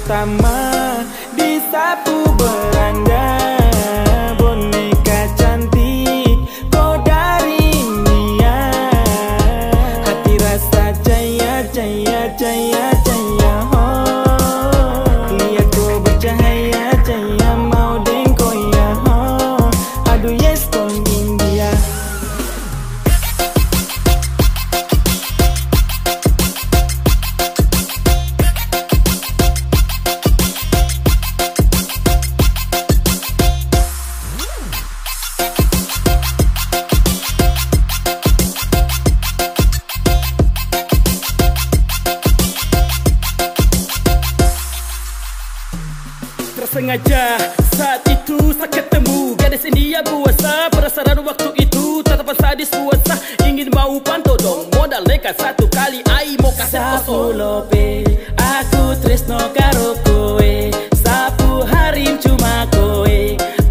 pertama Disapu beranda. Sengaja. Saat itu saya ketemu Gadis India buasa Penasaran waktu itu Tatapan sadis buasa Ingin mau pantau dong. Modal nekat satu kali. Ai mau kasih Sapu lope Aku tresno karo kowe. Sapu harim cuma kowe.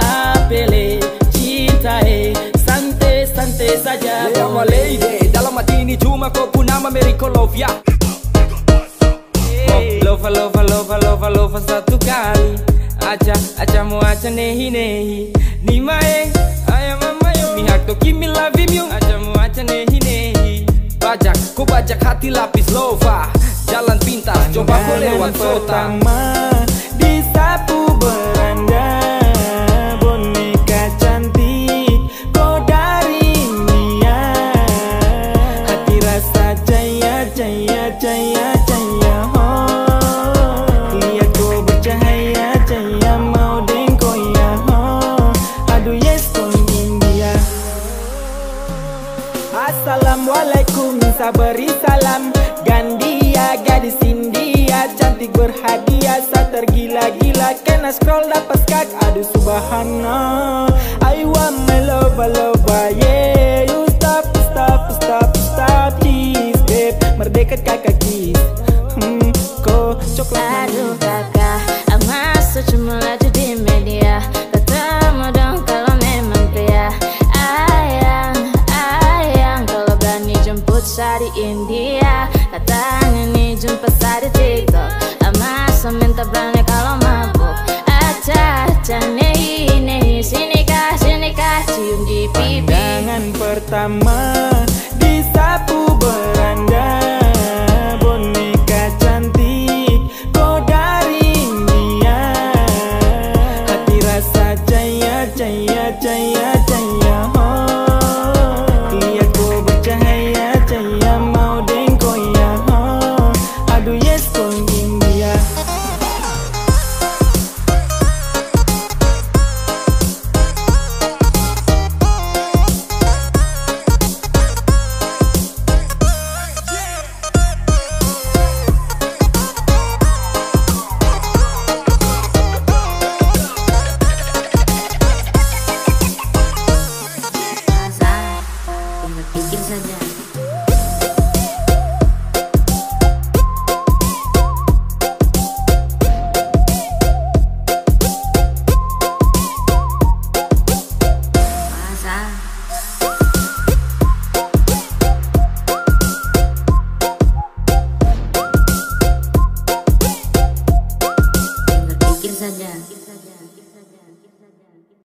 Apele cintae Santai-santai saja. Lema lady Dalam hati ini cuma kau pun nama Lovia Lova, lova, lova, lova, lova satu kali Acha, acha mo acha nehi nehi. Ni mae, aya mama yo. Mihak to kimi love you Acha mo acha nehi nehi. Bajak, kau bajak hati lapis lova. Jalan pintas, coba kau lewat kota Assalamualaikum beri salam. Gandia gadis India. Cantik berhadiah Saya tergila-gila. Kena scroll dapat skak Aduh subhanallah. I want my lover lover Yeah. You stop stop stop stop. Please babe Merdeka kakak kiss Hmm Kau coklat. Aduh kakak saya di India. Katanya nih jumpa saya di TikTok. Masa minta berani kalau mabuk. Aca, aca, nehi, nehi Sini kah, sini kah. Cium di pipi. Pandangan pertama di